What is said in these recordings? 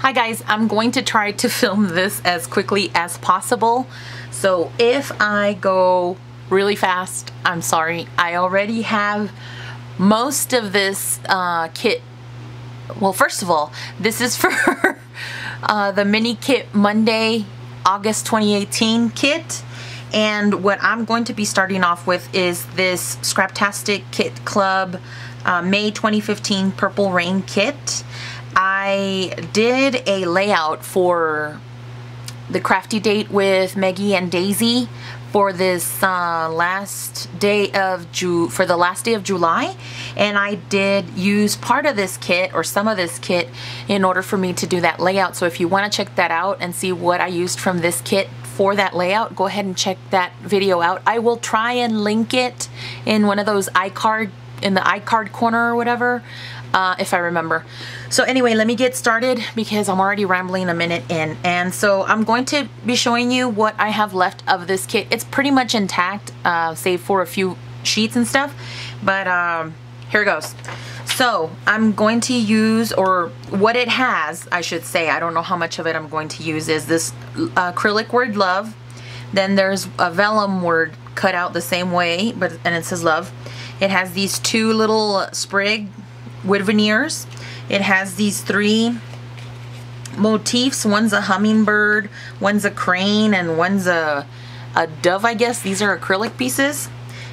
Hi guys, I'm going to try to film this as quickly as possible. So if I go really fast, I'm sorry. I already have most of this uh, kit. Well, first of all, this is for uh, the mini kit Monday, August 2018 kit. And what I'm going to be starting off with is this Scraptastic Kit Club uh, May 2015 Purple Rain Kit. I did a layout for the crafty date with Meggie and Daisy for this uh, last day of Ju for the last day of July. And I did use part of this kit or some of this kit in order for me to do that layout. So if you want to check that out and see what I used from this kit for that layout go ahead and check that video out. I will try and link it in one of those iCard in the iCard corner or whatever uh, if I remember. So anyway, let me get started because I'm already rambling a minute in. And so I'm going to be showing you what I have left of this kit. It's pretty much intact, uh, save for a few sheets and stuff. But um, here it goes. So I'm going to use, or what it has, I should say, I don't know how much of it I'm going to use, is this uh, acrylic word love. Then there's a vellum word cut out the same way, but and it says love. It has these two little sprig wood veneers. It has these three motifs. One's a hummingbird, one's a crane, and one's a, a dove, I guess. These are acrylic pieces.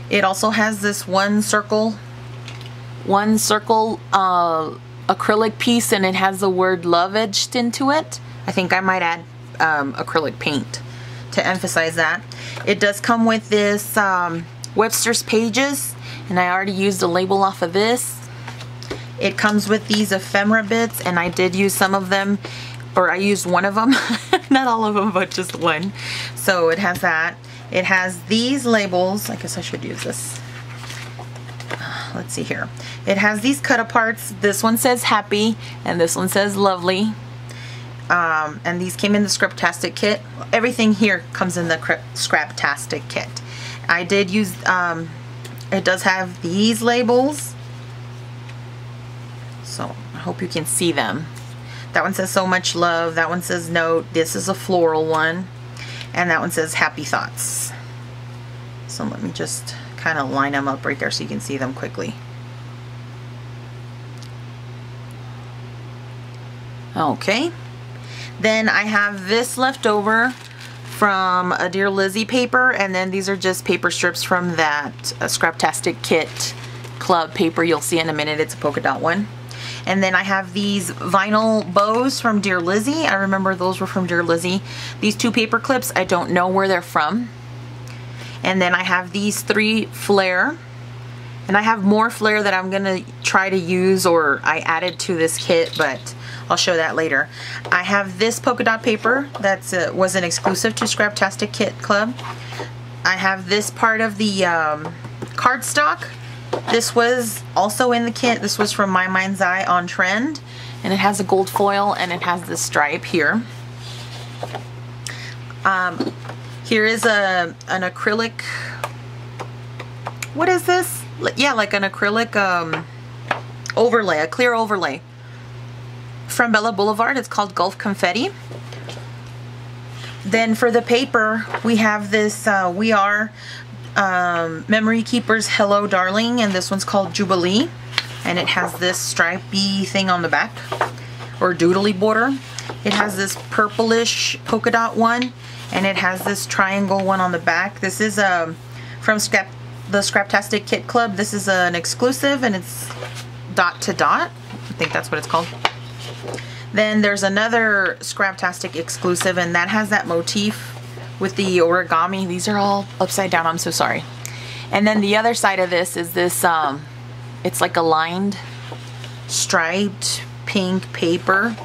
It also has this one circle, one circle uh, acrylic piece, and it has the word love etched into it. I think I might add um, acrylic paint to emphasize that. It does come with this um, Webster's Pages, and I already used a label off of this. It comes with these ephemera bits and I did use some of them or I used one of them not all of them but just one. So it has that. It has these labels. I guess I should use this. Let's see here. It has these cut aparts. This one says happy and this one says lovely. Um, and these came in the Scraptastic kit. Everything here comes in the Scraptastic kit. I did use um, it does have these labels hope you can see them. That one says so much love. That one says note. This is a floral one. And that one says happy thoughts. So let me just kind of line them up right there so you can see them quickly. Okay. Then I have this left over from a Dear Lizzy paper and then these are just paper strips from that uh, Scraptastic Kit Club paper you'll see in a minute. It's a polka dot one. And then I have these vinyl bows from Dear Lizzy. I remember those were from Dear Lizzy. These two paper clips, I don't know where they're from. And then I have these three flare. And I have more flare that I'm to try to use or I added to this kit, but I'll show that later. I have this polka dot paper that uh, was an exclusive to Scraptastic Kit Club. I have this part of the um, cardstock this was also in the kit. This was from My Mind's Eye on Trend. And it has a gold foil and it has this stripe here. Um, here is a an acrylic, what is this? Yeah, like an acrylic um, overlay, a clear overlay. From Bella Boulevard, it's called Gulf Confetti. Then for the paper, we have this uh, We Are um, Memory Keeper's Hello Darling, and this one's called Jubilee. And it has this stripy thing on the back, or doodly border. It has this purplish polka dot one, and it has this triangle one on the back. This is um, from Scrap, the Scraptastic Kit Club. This is an exclusive, and it's dot to dot. I think that's what it's called. Then there's another Scraptastic exclusive, and that has that motif with the origami. These are all upside down. I'm so sorry. And then the other side of this is this, um, it's like a lined striped pink paper.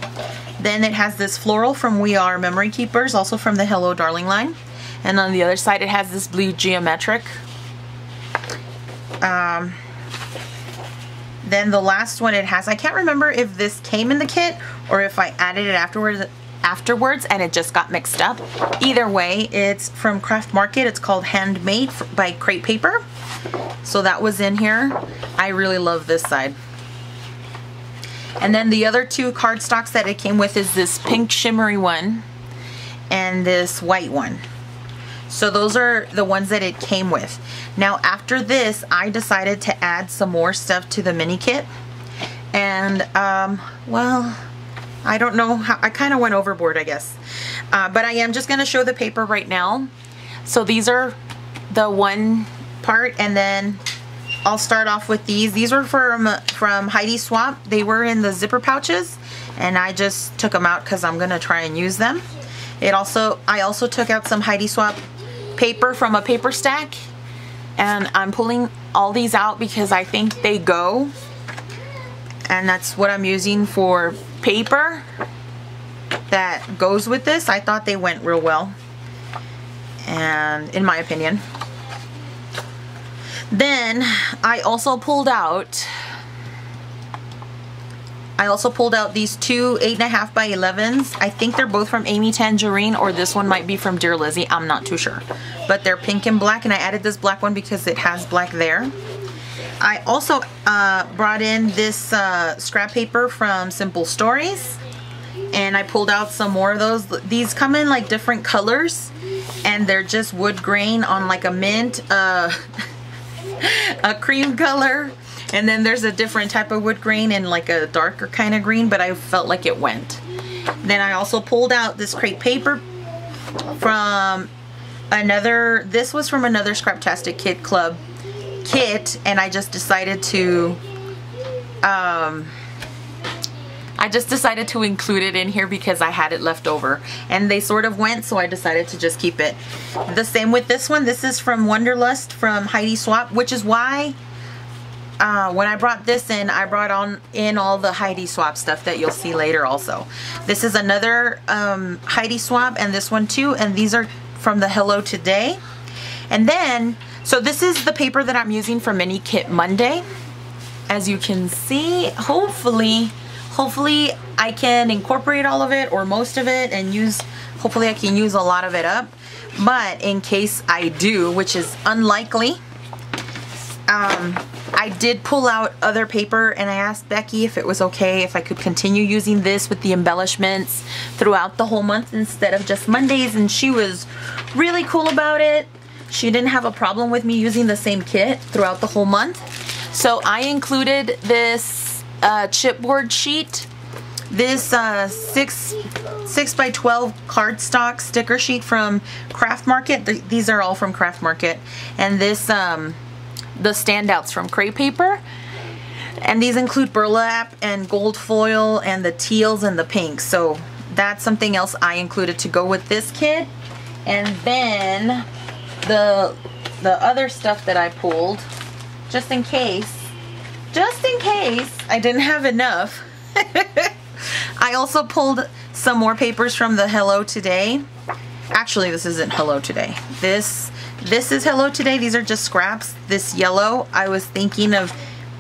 Then it has this floral from We Are Memory Keepers, also from the Hello Darling line. And on the other side it has this blue geometric. Um, then the last one it has, I can't remember if this came in the kit or if I added it afterwards afterwards and it just got mixed up. Either way, it's from Craft Market. It's called Handmade by Crate Paper. So that was in here. I really love this side. And then the other two cardstocks that it came with is this pink shimmery one and this white one. So those are the ones that it came with. Now after this, I decided to add some more stuff to the mini kit. And, um, well, I don't know how, I kind of went overboard, I guess. Uh, but I am just going to show the paper right now. So these are the one part and then I'll start off with these. These were from, from Heidi Swapp. They were in the zipper pouches and I just took them out because I'm going to try and use them. It also, I also took out some Heidi Swapp paper from a paper stack and I'm pulling all these out because I think they go and that's what I'm using for paper that goes with this. I thought they went real well and in my opinion. Then I also pulled out I also pulled out these two 8.5 by 11s. I think they're both from Amy Tangerine or this one might be from Dear Lizzy. I'm not too sure. But they're pink and black and I added this black one because it has black there. I also uh, brought in this uh, scrap paper from Simple Stories and I pulled out some more of those. These come in like different colors and they're just wood grain on like a mint, uh, a cream color, and then there's a different type of wood grain and like a darker kind of green, but I felt like it went. Then I also pulled out this crepe paper from another, this was from another Scraptastic Kit Club kit, and I just decided to, um, I just decided to include it in here because I had it left over and they sort of went so I decided to just keep it. The same with this one. This is from Wanderlust from Heidi Swapp which is why uh, when I brought this in, I brought on in all the Heidi Swapp stuff that you'll see later also. This is another um, Heidi Swapp and this one too, and these are from the Hello Today. And then, so this is the paper that I'm using for Mini Kit Monday. As you can see, hopefully, hopefully I can incorporate all of it or most of it and use, hopefully I can use a lot of it up. But in case I do, which is unlikely, um, I did pull out other paper and I asked Becky if it was okay if I could continue using this with the embellishments throughout the whole month instead of just Mondays and she was really cool about it. She didn't have a problem with me using the same kit throughout the whole month. So I included this uh, chipboard sheet, this uh, 6, 6 by 12 cardstock sticker sheet from Craft Market. These are all from Craft Market. And this um, the standouts from Crate Paper. And these include burlap and gold foil and the teals and the pinks. So that's something else I included to go with this kit. And then the the other stuff that I pulled, just in case, just in case I didn't have enough. I also pulled some more papers from the Hello Today. Actually, this isn't Hello Today. This this is Hello Today. These are just scraps. This yellow, I was thinking of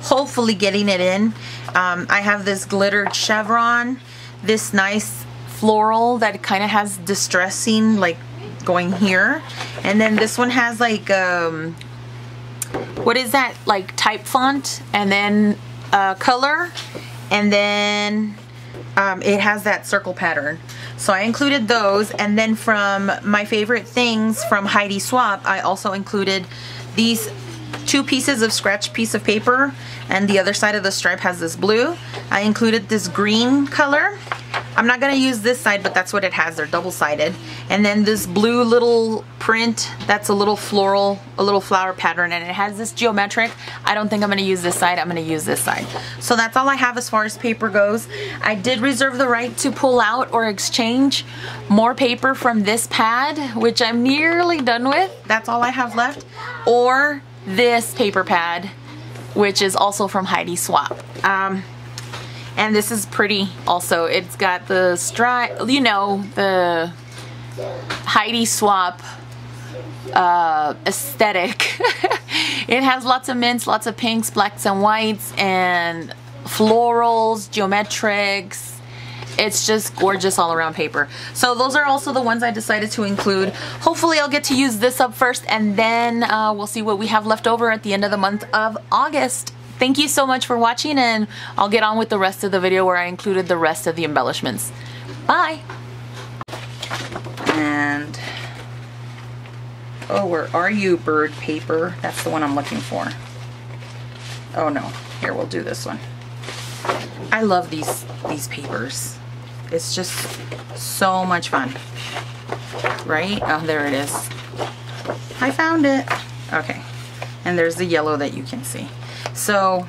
hopefully getting it in. Um, I have this glittered chevron, this nice floral that kind of has distressing like going here. And then this one has like, um, what is that? Like type font and then uh, color. And then um, it has that circle pattern. So I included those and then from my favorite things from Heidi Swapp I also included these two pieces of scratch piece of paper and the other side of the stripe has this blue. I included this green color. I'm not going to use this side, but that's what it has. They're double-sided. And then this blue little print, that's a little floral, a little flower pattern, and it has this geometric. I don't think I'm going to use this side. I'm going to use this side. So that's all I have as far as paper goes. I did reserve the right to pull out or exchange more paper from this pad, which I'm nearly done with. That's all I have left. Or this paper pad, which is also from Heidi Swapp. Um, and this is pretty also. It's got the stripe, you know, the Heidi Swapp uh, aesthetic. it has lots of mints, lots of pinks, blacks and whites, and florals, geometrics, it's just gorgeous all around paper. So those are also the ones I decided to include. Hopefully I'll get to use this up first and then uh, we'll see what we have left over at the end of the month of August. Thank you so much for watching and I'll get on with the rest of the video where I included the rest of the embellishments. Bye! And, oh, where are you, bird paper? That's the one I'm looking for. Oh no, here, we'll do this one. I love these, these papers. It's just so much fun. Right? Oh, there it is. I found it. Okay. And there's the yellow that you can see. So,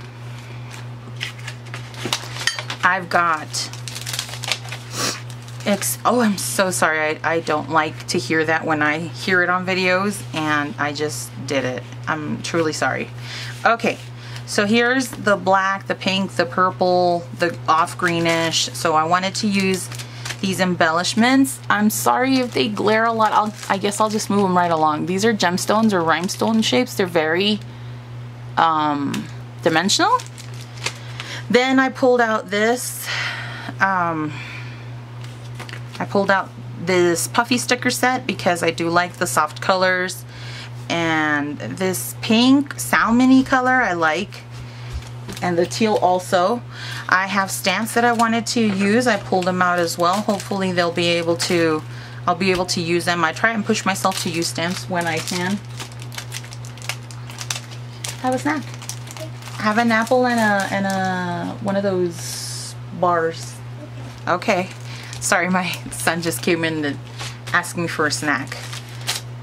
I've got oh I'm so sorry I, I don't like to hear that when I hear it on videos and I just did it I'm truly sorry okay so here's the black, the pink, the purple, the off greenish. So I wanted to use these embellishments. I'm sorry if they glare a lot. I'll, I guess I'll just move them right along. These are gemstones or rhinestone shapes. They're very um, dimensional. Then I pulled out this. Um, I pulled out this puffy sticker set because I do like the soft colors and this pink salmony color I like and the teal also. I have stamps that I wanted to use. I pulled them out as well. Hopefully they'll be able to, I'll be able to use them. I try and push myself to use stamps when I can. Have a snack. Have an apple and a, and a, one of those bars. Okay. Sorry, my son just came in to ask me for a snack.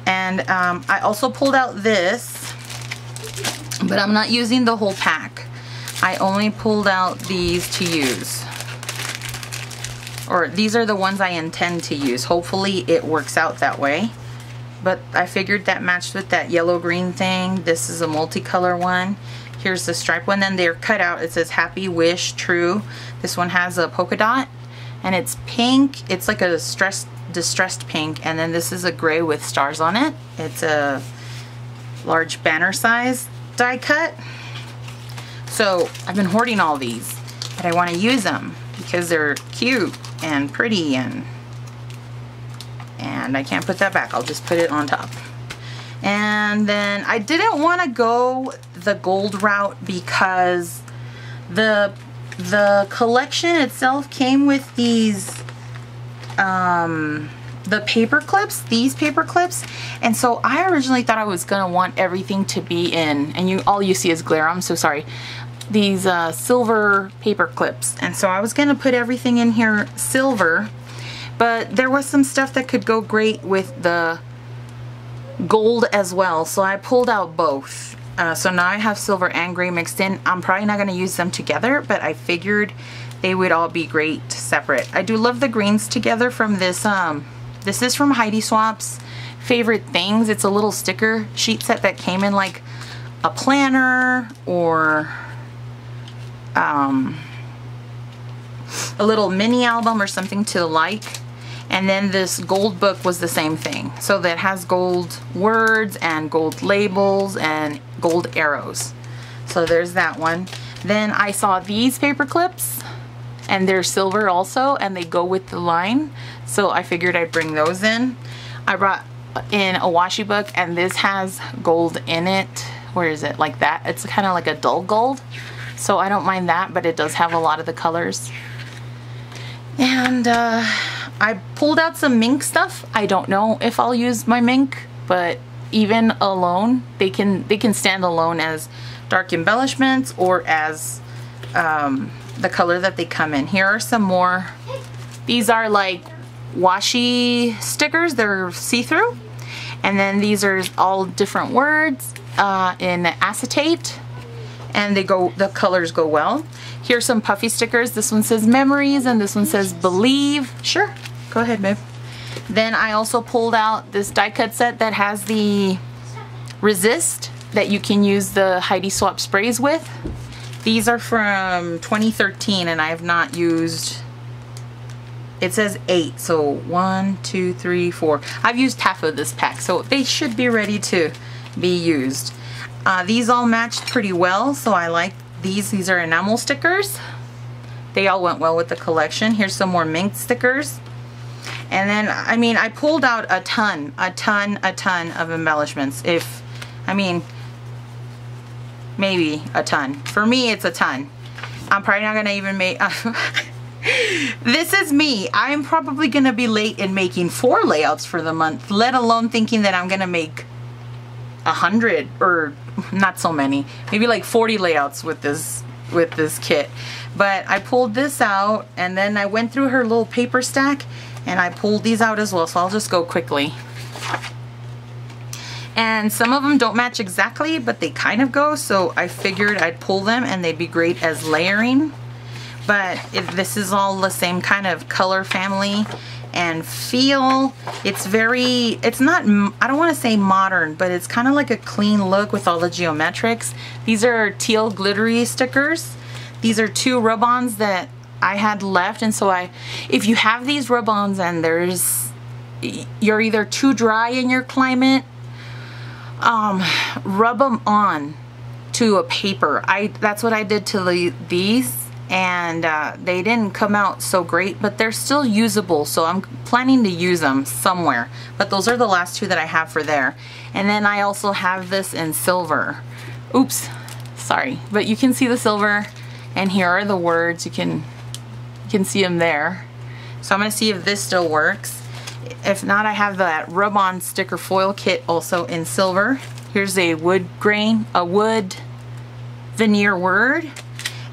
And um, I also pulled out this, but I'm not using the whole pack. I only pulled out these to use. Or these are the ones I intend to use. Hopefully it works out that way. But I figured that matched with that yellow-green thing. This is a multicolor one. Here's the stripe one. Then they're cut out. It says Happy Wish True. This one has a polka dot. And it's pink. It's like a stressed distressed pink and then this is a gray with stars on it. It's a large banner size die cut. So I've been hoarding all these but I want to use them because they're cute and pretty and and I can't put that back. I'll just put it on top. And then I didn't want to go the gold route because the the collection itself came with these um, the paper clips, these paper clips. And so I originally thought I was gonna want everything to be in, and you all you see is glare, I'm so sorry. These uh, silver paper clips. And so I was gonna put everything in here silver, but there was some stuff that could go great with the gold as well. So I pulled out both. Uh, so now I have silver and gray mixed in. I'm probably not gonna use them together, but I figured they would all be great separate. I do love the greens together from this, um, this is from Heidi Swapp's Favorite Things. It's a little sticker sheet set that came in like a planner or um, a little mini album or something to like. And then this gold book was the same thing. So that has gold words and gold labels and gold arrows. So there's that one. Then I saw these paper clips and they're silver also and they go with the line so I figured I'd bring those in. I brought in a washi book and this has gold in it. Where is it? Like that. It's kind of like a dull gold. So I don't mind that, but it does have a lot of the colors. And uh, I pulled out some Minc stuff. I don't know if I'll use my Minc, but even alone, they can they can stand alone as dark embellishments or as um, the color that they come in. Here are some more. These are like washi stickers. They're see-through. And then these are all different words uh, in acetate. And they go, the colors go well. Here's some puffy stickers. This one says memories and this one says believe. Sure, go ahead, babe. Then I also pulled out this die cut set that has the resist that you can use the Heidi Swapp sprays with. These are from 2013 and I have not used, it says eight, so one, two, three, four. I've used half of this pack, so they should be ready to be used. Uh, these all matched pretty well, so I like these. These are enamel stickers. They all went well with the collection. Here's some more Minc stickers. And then, I mean, I pulled out a ton, a ton, a ton of embellishments. If, I mean, maybe a ton. For me, it's a ton. I'm probably not gonna even make, this is me. I'm probably gonna be late in making four layouts for the month, let alone thinking that I'm gonna make a hundred or not so many, maybe like 40 layouts with this with this kit. But I pulled this out and then I went through her little paper stack and I pulled these out as well. So I'll just go quickly. And some of them don't match exactly, but they kind of go. So I figured I'd pull them and they'd be great as layering. But if this is all the same kind of color family and feel, it's very, it's not, I don't want to say modern, but it's kind of like a clean look with all the geometrics. These are teal glittery stickers. These are two rub-ons that I had left and so I, if you have these rub-ons and there's, you're either too dry in your climate, um, rub them on to a paper. I That's what I did to the, these and uh, they didn't come out so great but they're still usable so I'm planning to use them somewhere. But those are the last two that I have for there. And then I also have this in silver. Oops sorry but you can see the silver and here are the words. You can can see them there so I'm gonna see if this still works if not I have that rub-on sticker foil kit also in silver here's a wood grain a wood veneer word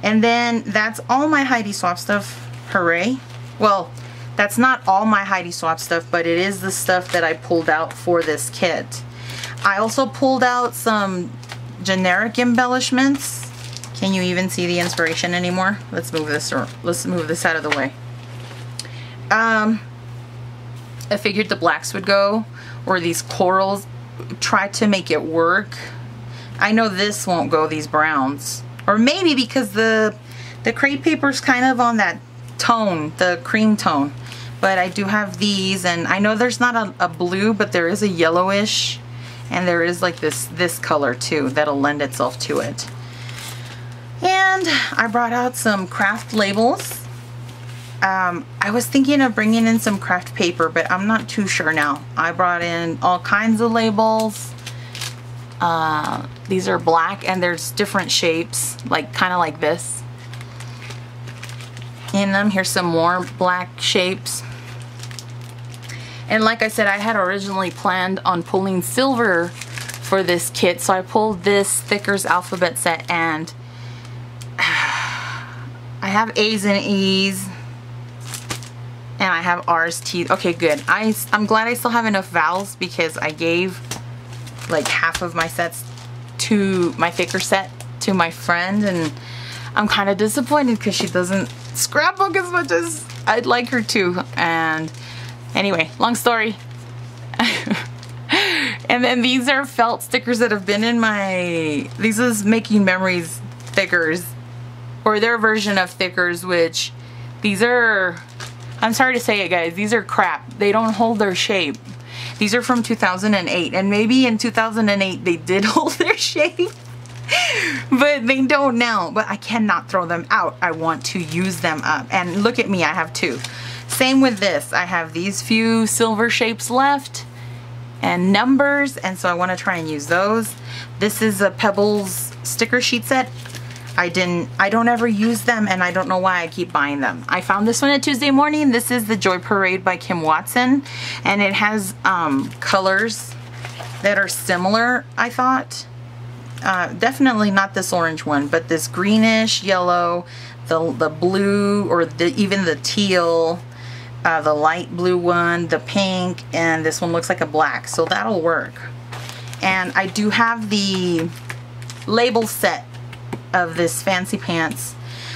and then that's all my Heidi Swapp stuff. Hooray. Well, that's not all my Heidi Swapp stuff, but it is the stuff that I pulled out for this kit. I also pulled out some generic embellishments. Can you even see the inspiration anymore? Let's move this or let's move this out of the way. Um, I figured the blacks would go or these corals. Try to make it work. I know this won't go, these browns. Or maybe because the, the crepe paper is kind of on that tone, the cream tone. But I do have these and I know there's not a, a blue, but there is a yellowish and there is like this, this color too that'll lend itself to it. And I brought out some craft labels. Um, I was thinking of bringing in some craft paper, but I'm not too sure now. I brought in all kinds of labels. Uh, these are black and there's different shapes, like kind of like this. In them, here's some more black shapes. And like I said, I had originally planned on pulling silver for this kit, so I pulled this Thickers alphabet set and have A's and E's and I have R's, T's. Okay, good. I, I'm glad I still have enough vowels because I gave like half of my sets to my thicker set to my friend and I'm kind of disappointed because she doesn't scrapbook as much as I'd like her to and anyway long story and then these are felt stickers that have been in my these is making memories thickers or their version of thickers which these are I'm sorry to say it guys these are crap. They don't hold their shape. These are from 2008 and maybe in 2008 they did hold their shape but they don't now. But I cannot throw them out. I want to use them up. And look at me I have two. Same with this. I have these few silver shapes left and numbers and so I want to try and use those. This is a Pebbles sticker sheet set I didn't, I don't ever use them and I don't know why I keep buying them. I found this one at Tuesday morning. This is the Joy Parade by Kim Watson and it has um, colors that are similar, I thought. Uh, definitely not this orange one, but this greenish yellow, the, the blue or the, even the teal, uh, the light blue one, the pink, and this one looks like a black, so that'll work. And I do have the label set of this Fancy Pants.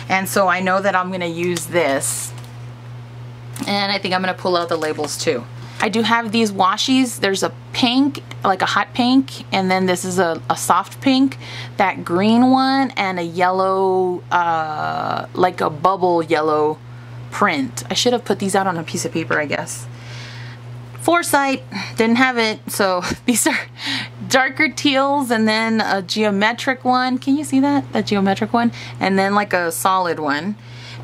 And so I know that I'm going to use this. And I think I'm going to pull out the labels too. I do have these washies. There's a pink, like a hot pink, and then this is a, a soft pink, that green one, and a yellow, uh, like a bubble yellow print. I should have put these out on a piece of paper, I guess. Foresight, didn't have it, so these are darker teals and then a geometric one. Can you see that? That geometric one? And then like a solid one.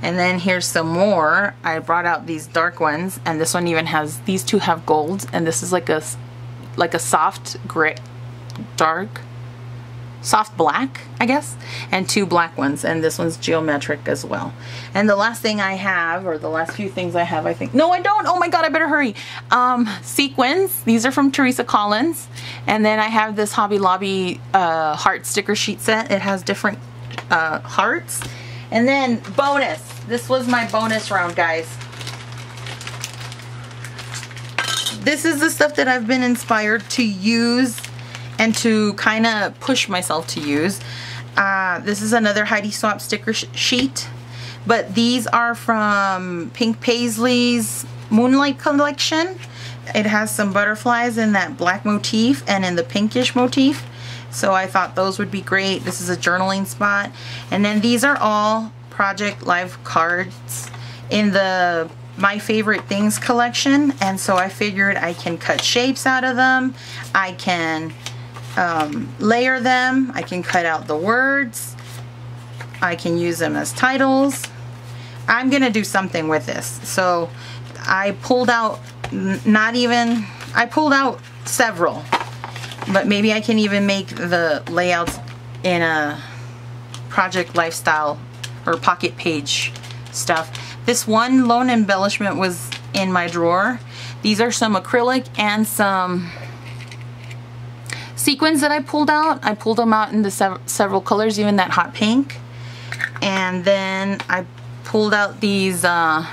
And then here's some more. I brought out these dark ones and this one even has, these two have gold and this is like a, like a soft gray, dark, soft black, I guess, and two black ones, and this one's geometric as well. And the last thing I have, or the last few things I have, I think, no I don't, oh my god, I better hurry. Um, sequins, these are from Teresa Collins, and then I have this Hobby Lobby uh, heart sticker sheet set. It has different uh, hearts. And then bonus, this was my bonus round, guys. This is the stuff that I've been inspired to use and to kind of push myself to use. Uh, this is another Heidi Swapp sticker sh sheet, but these are from Pink Paislee's Moonlight Collection. It has some butterflies in that black motif and in the pinkish motif. So I thought those would be great. This is a journaling spot. And then these are all Project Life cards in the My Favorite Things collection. And so I figured I can cut shapes out of them. I can um, layer them. I can cut out the words. I can use them as titles. I'm going to do something with this. So I pulled out not even, I pulled out several. But maybe I can even make the layouts in a project lifestyle or pocket page stuff. This one lone embellishment was in my drawer. These are some acrylic and some sequins that I pulled out. I pulled them out in the sev several colors, even that hot pink. And then I pulled out these, uh,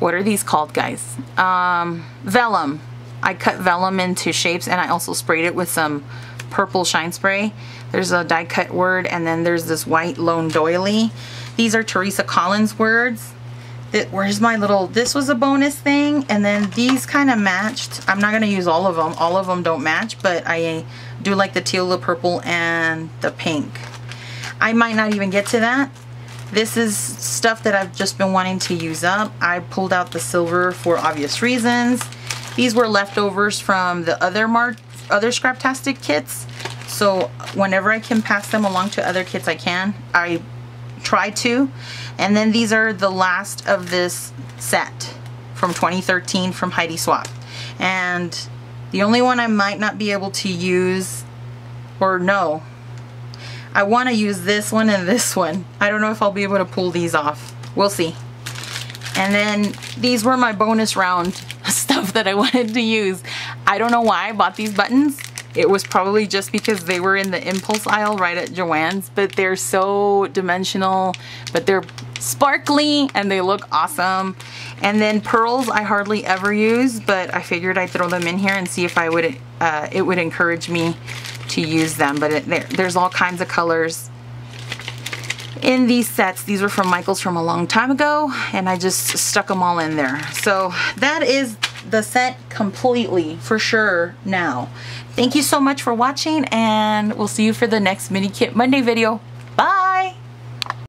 what are these called, guys? Um, vellum. I cut vellum into shapes and I also sprayed it with some purple shine spray. There's a die cut word and then there's this white lone doily. These are Teresa Collins words where's my little, this was a bonus thing, and then these kind of matched. I'm not going to use all of them. All of them don't match, but I do like the teal, the purple, and the pink. I might not even get to that. This is stuff that I've just been wanting to use up. I pulled out the silver for obvious reasons. These were leftovers from the other Mark, other Scraptastic kits. So whenever I can pass them along to other kits, I can. I try to. And then these are the last of this set from 2013 from Heidi Swapp. And the only one I might not be able to use, or no, I want to use this one and this one. I don't know if I'll be able to pull these off. We'll see. And then these were my bonus round stuff that I wanted to use. I don't know why I bought these buttons. It was probably just because they were in the impulse aisle right at Joann's, but they're so dimensional, but they're sparkly and they look awesome. And then pearls I hardly ever use, but I figured I'd throw them in here and see if I would, uh, it would encourage me to use them. But it, there, there's all kinds of colors in these sets. These were from Michaels from a long time ago, and I just stuck them all in there. So that is the set completely for sure now. Thank you so much for watching, and we'll see you for the next Mini Kit Monday video.